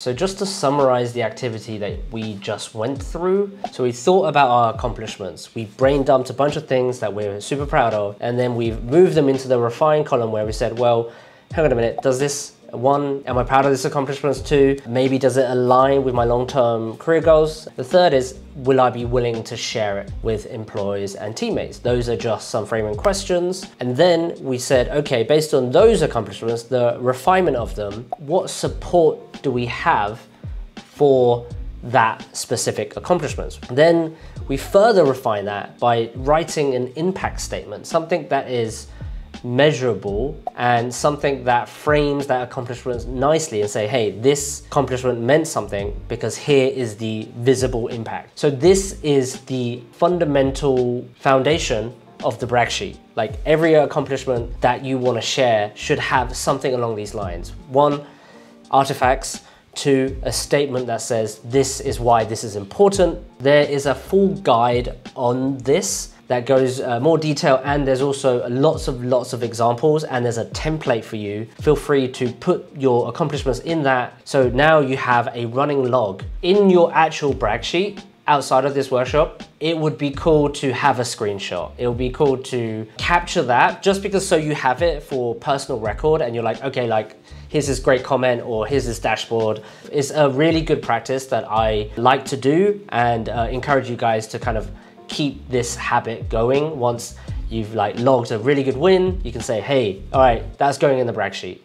So just to summarize the activity that we just went through, so we thought about our accomplishments. We brain dumped a bunch of things that we're super proud of, and then we've moved them into the refine column where we said, well, hang on a minute, does this one, am I proud of this accomplishments? Two, maybe does it align with my long-term career goals? The third is, will I be willing to share it with employees and teammates? Those are just some framing questions. And then we said, okay, based on those accomplishments, the refinement of them, what support do we have for that specific accomplishments? Then we further refine that by writing an impact statement, something that is measurable and something that frames that accomplishment nicely and say, hey, this accomplishment meant something because here is the visible impact. So this is the fundamental foundation of the brag sheet. Like every accomplishment that you want to share should have something along these lines. One, artifacts, to a statement that says this is why this is important. There is a full guide on this that goes uh, more detail and there's also lots of lots of examples and there's a template for you. Feel free to put your accomplishments in that. So now you have a running log. In your actual brag sheet, outside of this workshop, it would be cool to have a screenshot. It would be cool to capture that just because so you have it for personal record and you're like, okay, like here's this great comment or here's this dashboard. It's a really good practice that I like to do and uh, encourage you guys to kind of keep this habit going. Once you've like logged a really good win, you can say, hey, all right, that's going in the brag sheet.